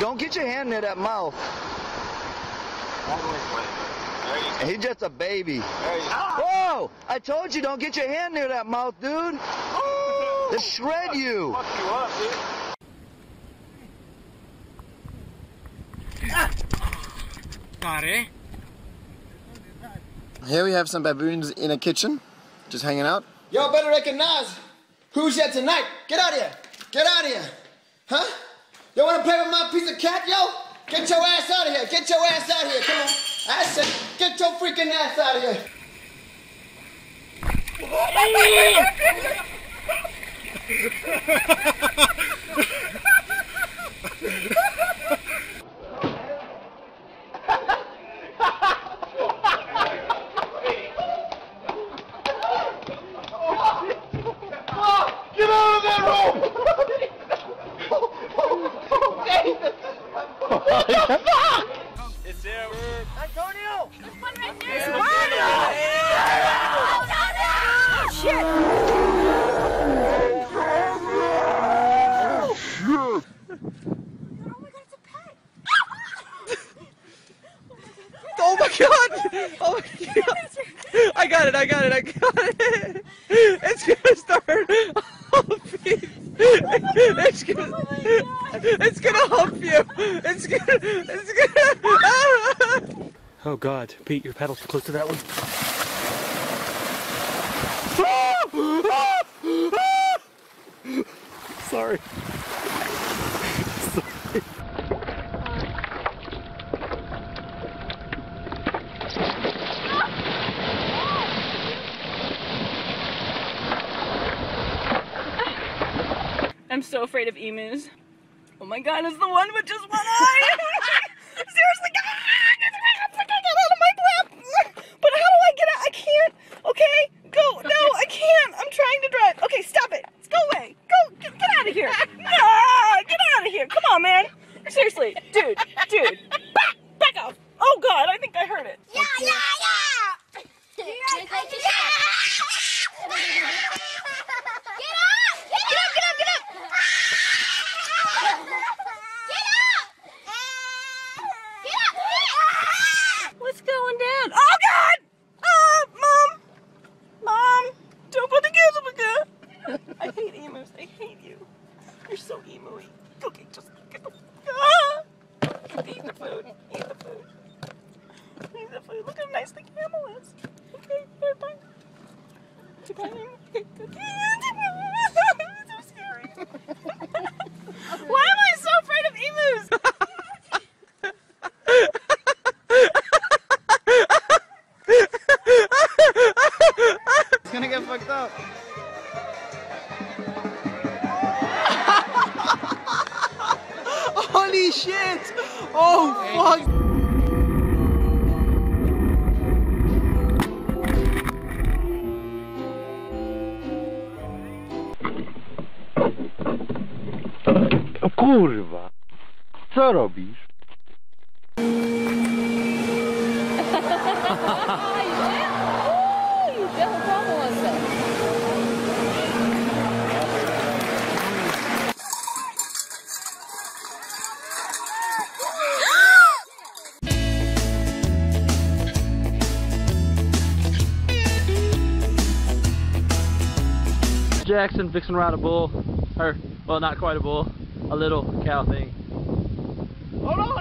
Don't get your hand near that mouth. He's just a baby. Whoa! I told you don't get your hand near that mouth, dude. To shred you. Got it. Here we have some baboons in a kitchen, just hanging out. Y'all better recognize who's here tonight. Get out of here. Get out of here. Huh? Y'all wanna play with my piece of cat, yo? Get your ass out of here. Get your ass out of here. Come on. I said, get your freaking ass out of here. Oh, oh my god! Oh my god! I got it, I got it, I got it! It's gonna start humping! It's gonna, it's gonna hump you! It's gonna, it's. Oh God, Pete, your pedal's close to that one. Sorry. I'm so afraid of emus. Oh my god, it's the one with just one eye! shit! Oh fuck! Kurwa. Co robisz? Jackson fixing around a bull, or well, not quite a bull, a little cow thing. Oh, no, no!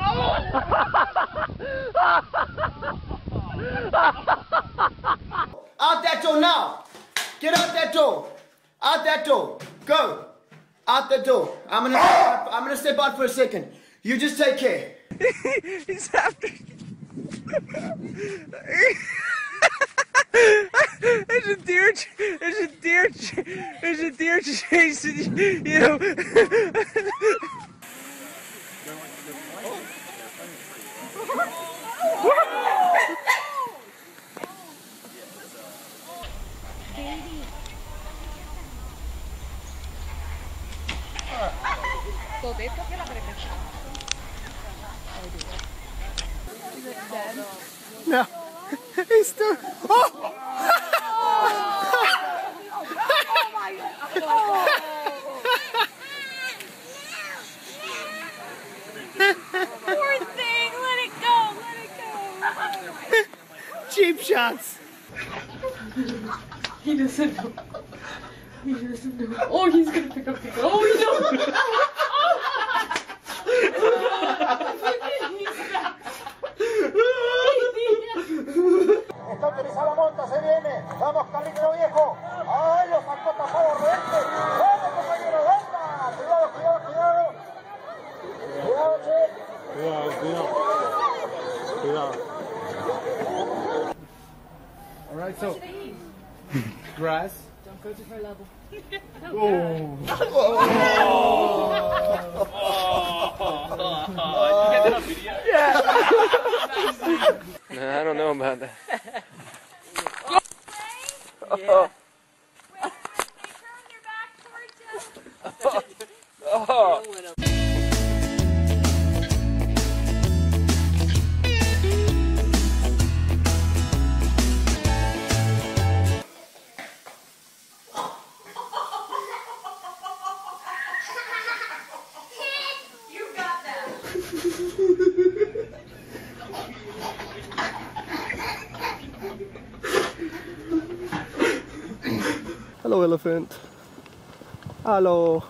Out that door now. Get out that door. Out that door. Go. Out the door. I'm gonna I'm gonna step out for a second. You just take care. He's after. There's a deer. There's a deer. There's a deer chasing you. know. No. He's still Oh! Oh my God! Poor thing. Let it go. Let it go. Cheap shots. He doesn't know. He doesn't know. Oh, he's gonna pick up the go. Oh, no. Está utilizando monta, se viene. Vamos, Carlito Viejo. ¡Ay, lo sacó tapado Rente! ¡Vamos, compañero, venga! Cuidado, cuidado, cuidado. Cuidado, che. Cuidado, cuidado. Cuidado. All right, so grass. Don't go to her level. Nah, I don't know about that. Wait, Hello, elephant. Hello.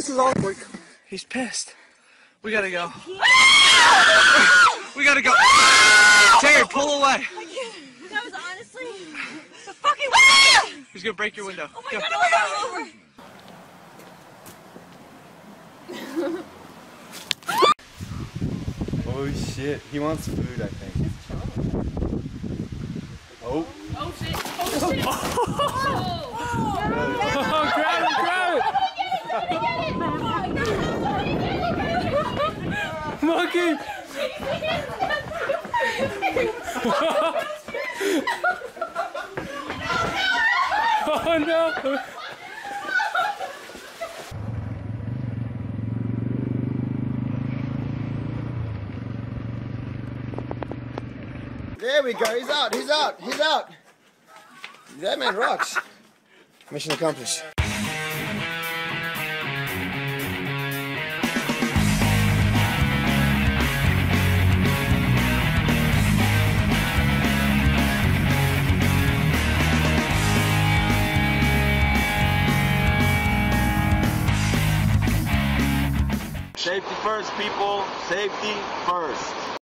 This is awkward. He's pissed. We gotta go. we gotta go. Terry, pull away. That was honestly the fucking window! He's gonna break your window. Oh go. over. Oh shit, he wants food, I think. Oh. Oh shit! Oh shit! Oh! Oh, grab it, grab it! Monkey! Oh no! There we go. He's out. He's out. He's out. That man rocks. Mission accomplished. First, people. Safety first.